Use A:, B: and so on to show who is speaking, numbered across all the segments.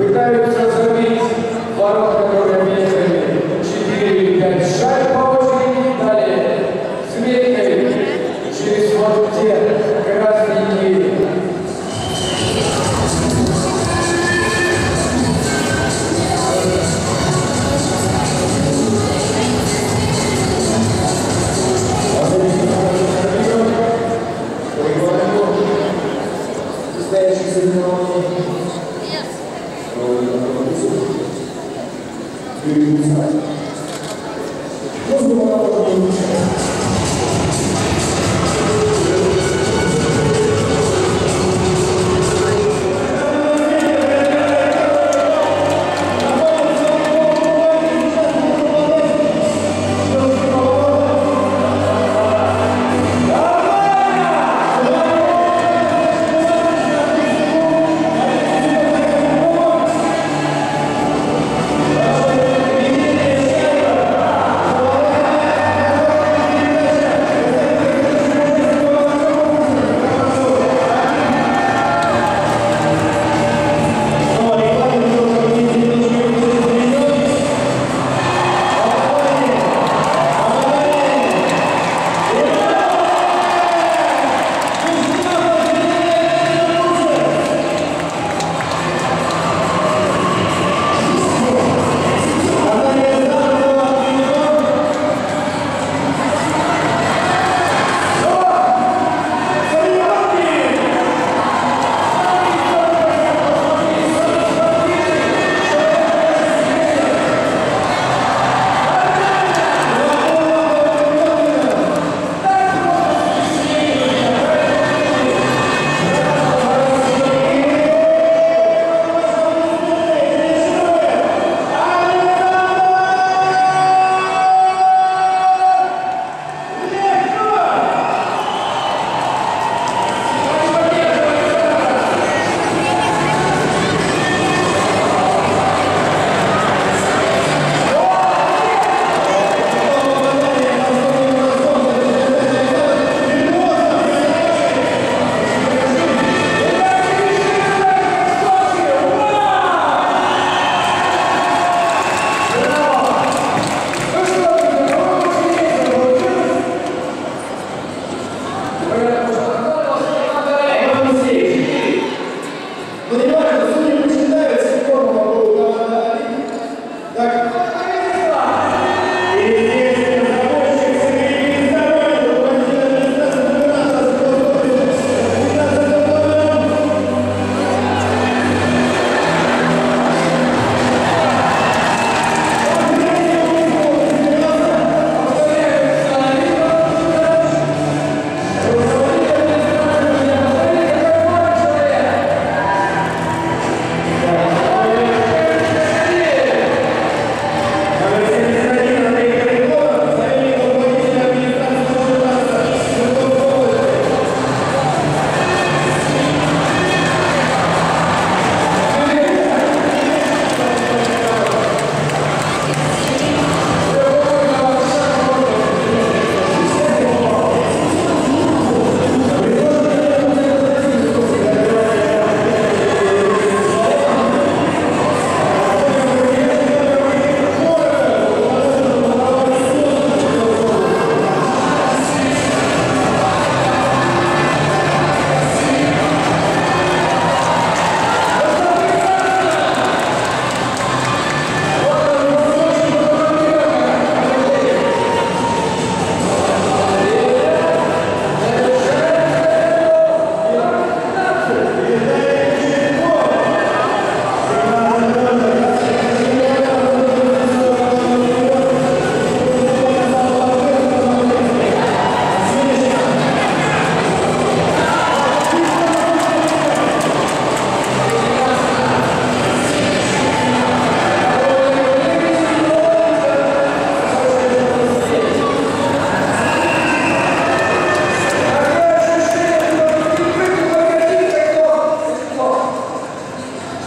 A: пытаются забить ворота, которые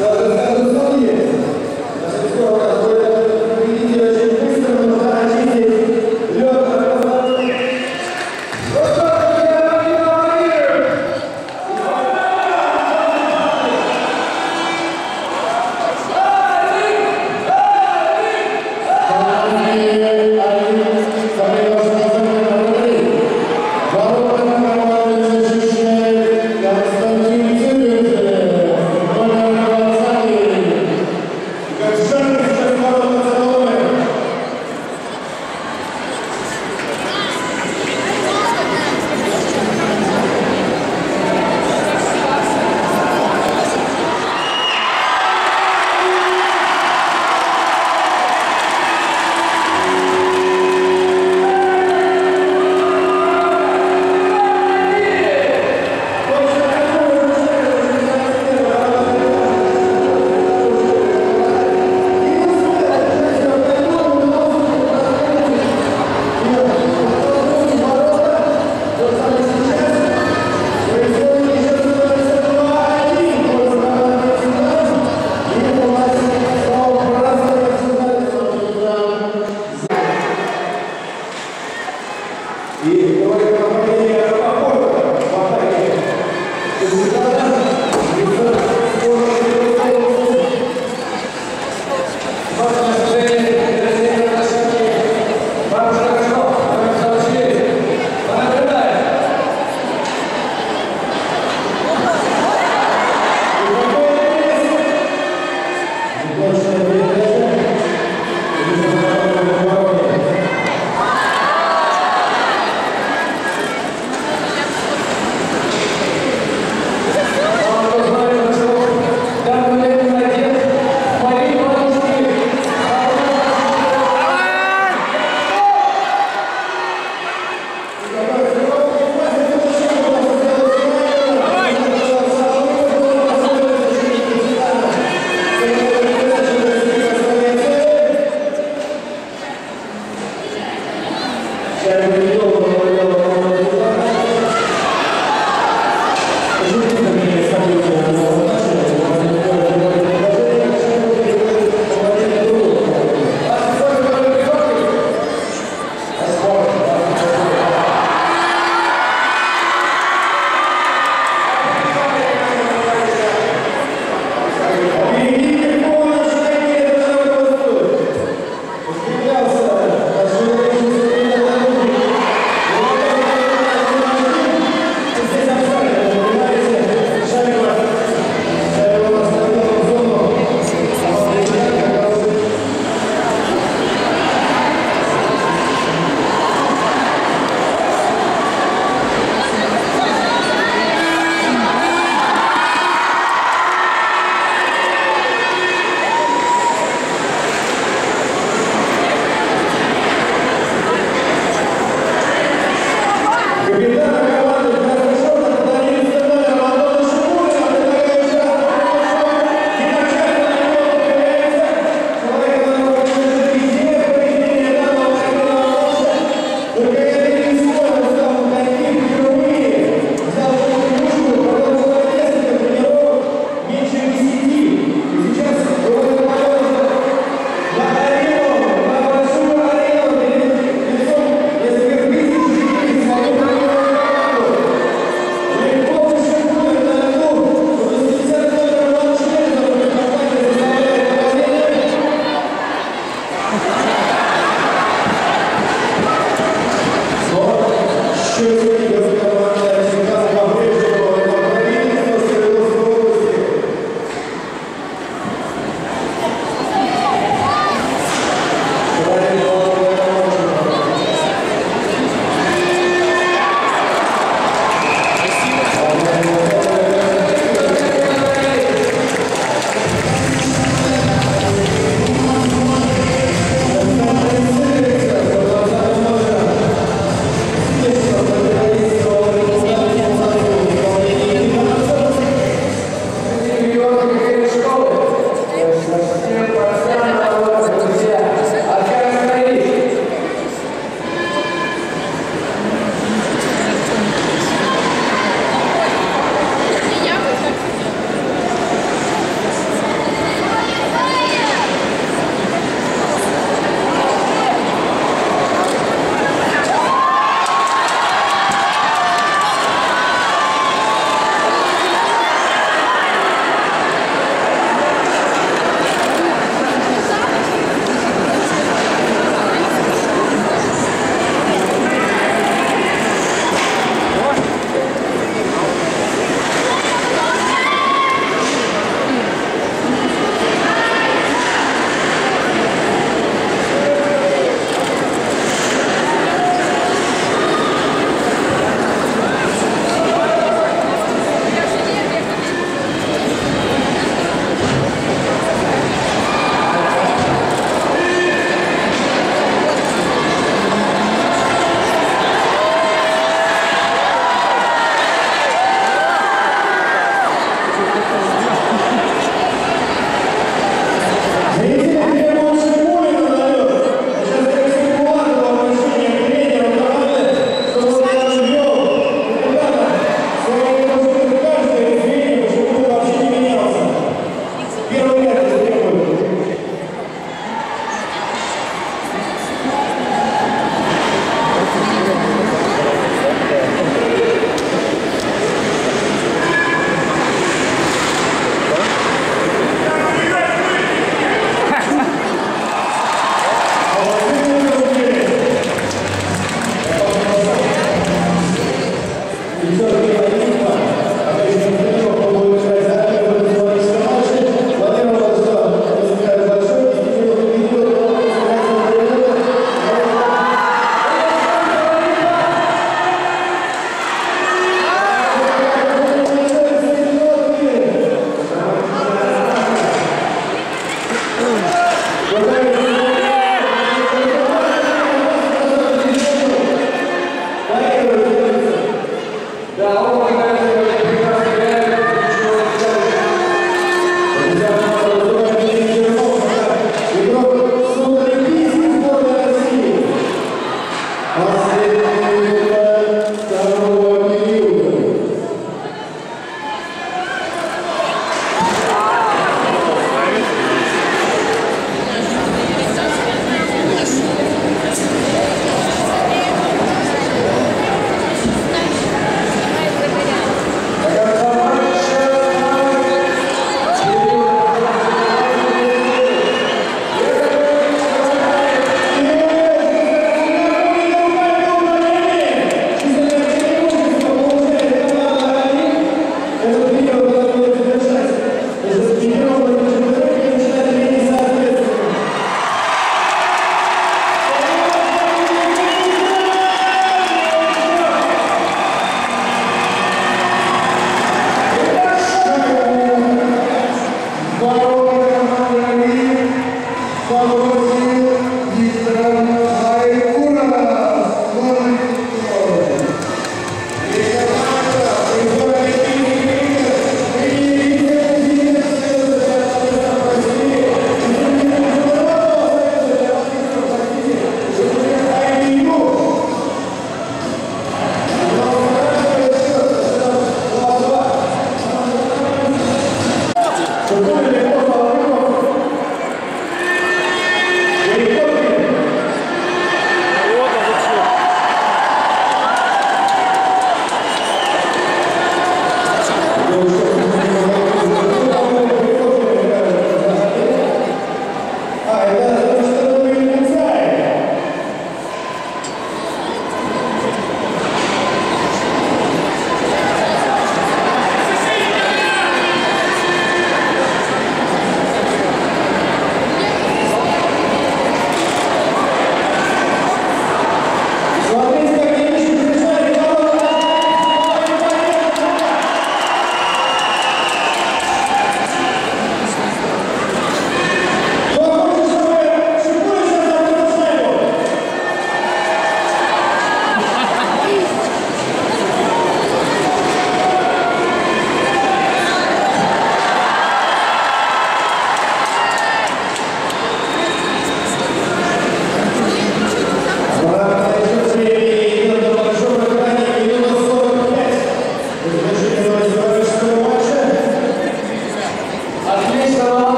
A: الثانية